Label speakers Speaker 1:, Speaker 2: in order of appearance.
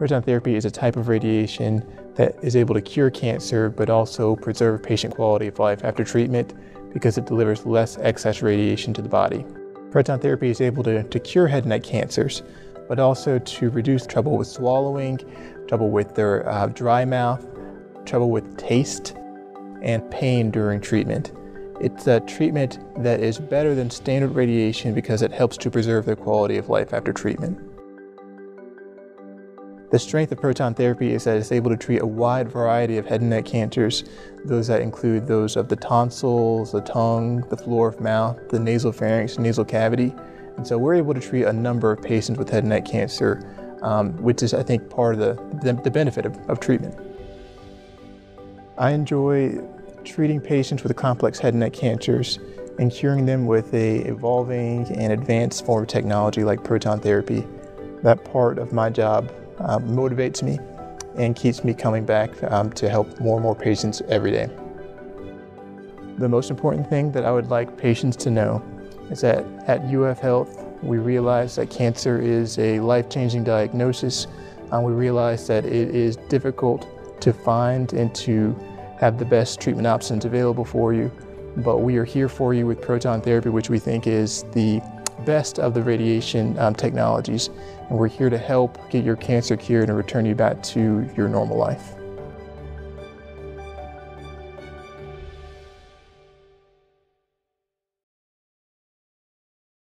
Speaker 1: Proton therapy is a type of radiation that is able to cure cancer but also preserve patient quality of life after treatment because it delivers less excess radiation to the body. Proton therapy is able to, to cure head and neck cancers, but also to reduce trouble with swallowing, trouble with their uh, dry mouth, trouble with taste, and pain during treatment. It's a treatment that is better than standard radiation because it helps to preserve their quality of life after treatment. The strength of proton therapy is that it's able to treat a wide variety of head and neck cancers, those that include those of the tonsils, the tongue, the floor of mouth, the nasal pharynx, nasal cavity. And so we're able to treat a number of patients with head and neck cancer, um, which is, I think, part of the, the, the benefit of, of treatment. I enjoy treating patients with complex head and neck cancers and curing them with a evolving and advanced form of technology like proton therapy. That part of my job uh, motivates me and keeps me coming back um, to help more and more patients every day. The most important thing that I would like patients to know is that at UF Health, we realize that cancer is a life-changing diagnosis. and we realize that it is difficult to find and to have the best treatment options available for you. But we are here for you with proton therapy, which we think is the best of the radiation um, technologies. And we're here to help get your cancer cured and return you back to your normal life.